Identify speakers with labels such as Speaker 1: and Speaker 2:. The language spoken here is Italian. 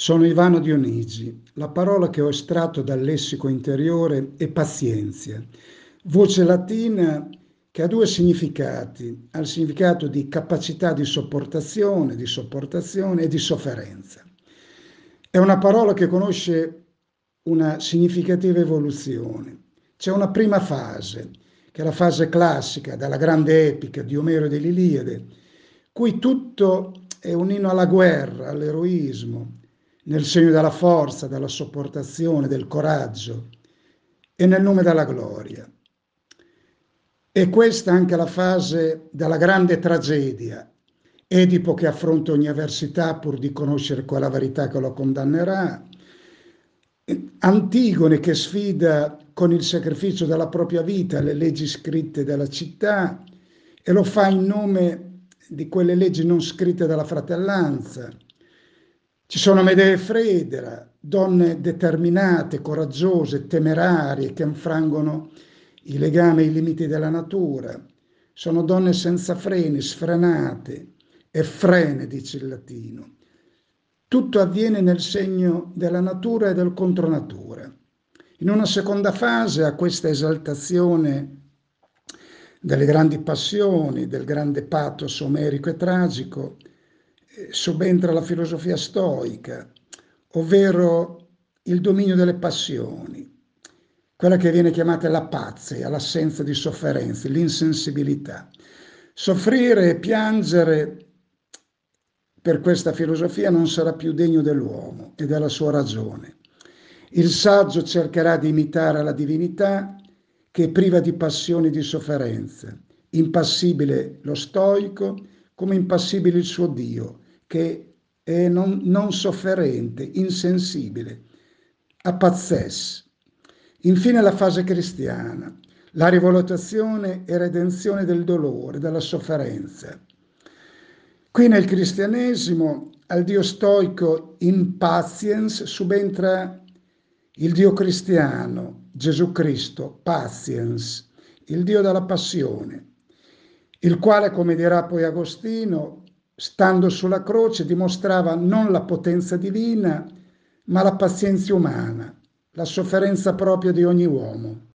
Speaker 1: Sono Ivano Dionigi. La parola che ho estratto dal lessico interiore è pazienza, voce latina che ha due significati. Ha il significato di capacità di sopportazione, di sopportazione e di sofferenza. È una parola che conosce una significativa evoluzione. C'è una prima fase, che è la fase classica della grande epica di Omero e dell'Iliade, cui tutto è un inno alla guerra, all'eroismo, nel segno della forza, della sopportazione, del coraggio e nel nome della gloria. E questa è anche la fase della grande tragedia. Edipo che affronta ogni avversità pur di conoscere quella verità che lo condannerà. Antigone che sfida con il sacrificio della propria vita le leggi scritte della città e lo fa in nome di quelle leggi non scritte dalla fratellanza ci sono Medea Fredera, donne determinate, coraggiose, temerarie, che infrangono i legami e i limiti della natura. Sono donne senza freni, sfrenate, e frene, dice il latino. Tutto avviene nel segno della natura e del contronatura. In una seconda fase, a questa esaltazione delle grandi passioni, del grande pathos omerico e tragico, subentra la filosofia stoica, ovvero il dominio delle passioni, quella che viene chiamata la pazia, l'assenza di sofferenze, l'insensibilità. Soffrire e piangere per questa filosofia non sarà più degno dell'uomo e della sua ragione. Il saggio cercherà di imitare la divinità che è priva di passioni e di sofferenze, impassibile lo stoico come impassibile il suo Dio, che è non, non sofferente, insensibile, appazzes. Infine la fase cristiana, la rivalutazione e redenzione del dolore, della sofferenza. Qui nel cristianesimo al Dio stoico impatiens subentra il Dio cristiano, Gesù Cristo, patiens, il Dio della passione, il quale, come dirà poi Agostino, stando sulla croce, dimostrava non la potenza divina, ma la pazienza umana, la sofferenza propria di ogni uomo.